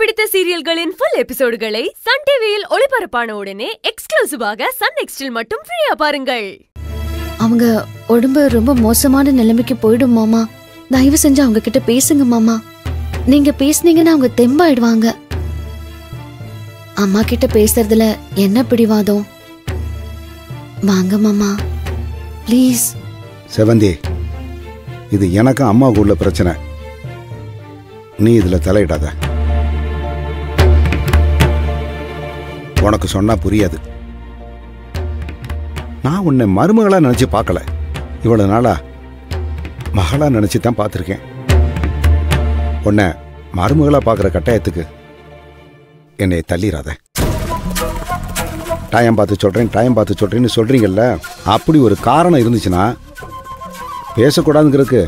பிடித்த சீரியல்களின் full எபிசோடுகளை Sun டிவியில் ஒளிபரப்பான உடனே எக்ஸ்க்ளூசிவாக சன் நெக்ஸ்டில் மட்டும் ஃப்ரீயா பாருங்கள். அவங்க உடம்பு ரொம்ப மோசமான நிலைமைக்கு போயிடும் மாமா. தயவு செஞ்சு அவங்க கிட்ட பேசுங்க மாமா. நீங்க பேசுனீங்கன்னா அவங்க தெம்பாயிடுவாங்க. அம்மா கிட்ட பேசுறதுல என்ன பிடிவாதம்? வாங்க மாமா. ப்ளீஸ் செவந்தி இது எனக்கும் அம்மாவுக்கு உள்ள பிரச்சனை. நீ இதுல தலையிடாத. உனக்கு சொன்னா புரியாது. நான் உன்னை மருமகளா நினைச்சு பார்க்கல. இவ்வளவு நாளா மகளா நினைச்சு தான் பார்த்துருக்கேன். உன்னை மருமகளா பார்க்குற கட்டாயத்துக்கு என்னை தள்ளிடாத டைம் பார்த்து சொல்றேன் டைம் பார்த்து சொல்றேன்னு சொல்றீங்கல்ல அப்படி ஒரு காரணம் இருந்துச்சுன்னா பேசக்கூடாதுங்கிறதுக்கு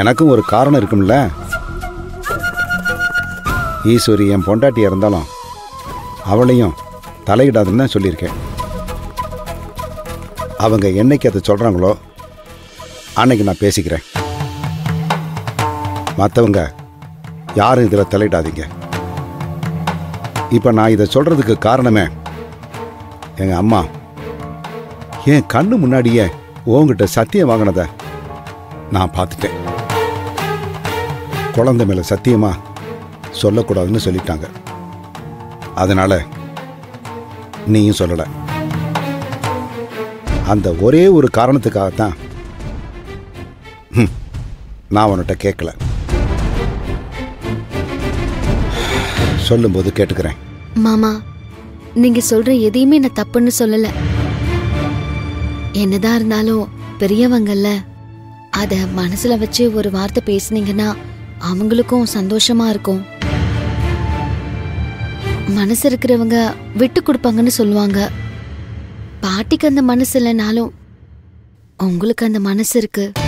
எனக்கும் ஒரு காரணம் இருக்கும்ல. ஈஸ்வரி என் பொண்டாட்டியாக இருந்தாலும் அவளையும் தலையிடாதுன்னு தான் சொல்லியிருக்கேன். அவங்க என்னைக்கு அதை சொல்கிறாங்களோ அன்னைக்கு நான் பேசிக்கிறேன். மற்றவங்க யாரும் இதில் தலையிடாதீங்க. இப்போ நான் இதை சொல்கிறதுக்கு காரணமே எங்கள் அம்மா. என் கண்ணு முன்னாடியே உங்ககிட்ட சத்தியம் வாங்கினதை நான் பார்த்துட்டேன். குழந்தை மேலே சத்தியமாக சொல்லக்கூடாதுன்னு சொல்லிட்டாங்க. அதனால் நீயும் சொல்லலை. அந்த ஒரே ஒரு காரணத்துக்காகத்தான். நான் உன்கிட்ட கேட்கல சொல்லும்போது கேட்டுக்கிறேன். மாமா நீங்க சொல்ற எதையுமே நான் தப்புன்னு சொல்லல. என்னதான் இருந்தாலும் பெரியவங்கல்ல அத மனசுல வச்சு ஒரு வார்த்தை பேசுனீங்கன்னா அவங்களுக்கும் சந்தோஷமா இருக்கும். மனசு இருக்கிறவங்க விட்டு கொடுப்பாங்கன்னு சொல்லுவாங்க. பாட்டிக்கு அந்த மனசு இல்லைனாலும் உங்களுக்கு அந்த மனசு இருக்குது